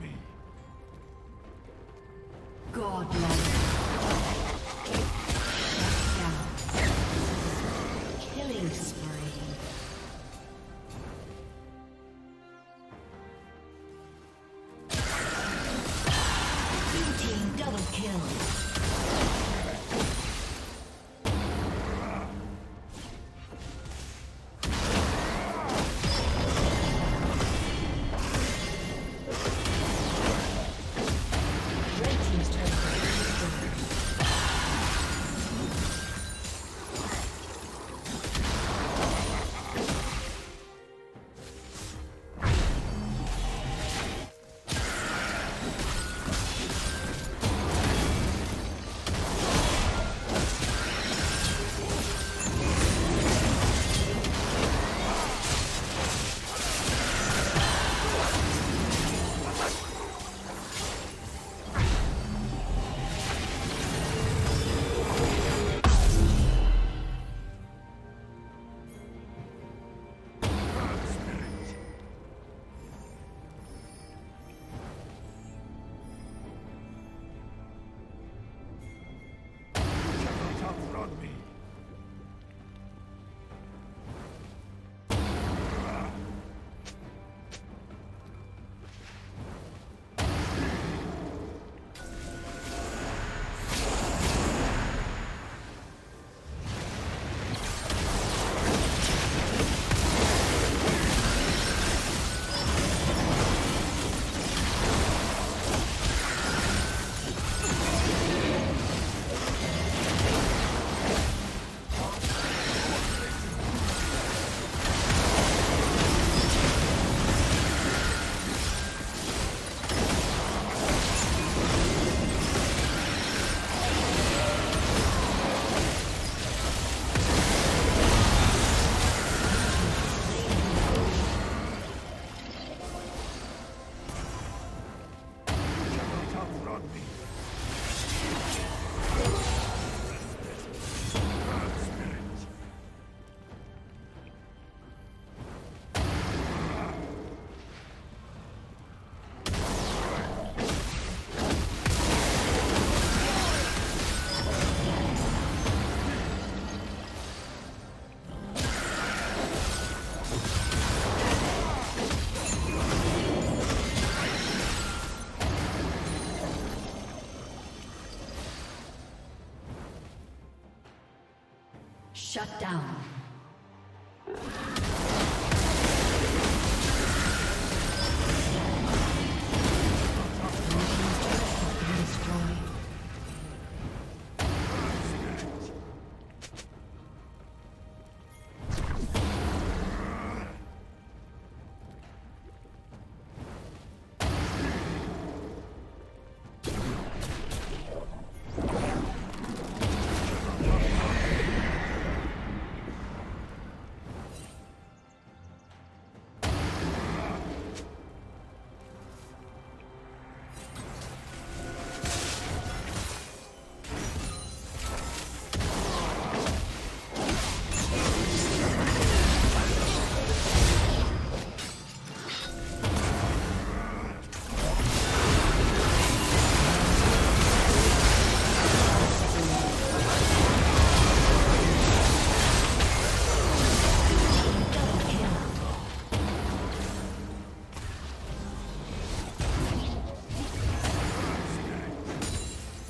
me. God on me. Shut down.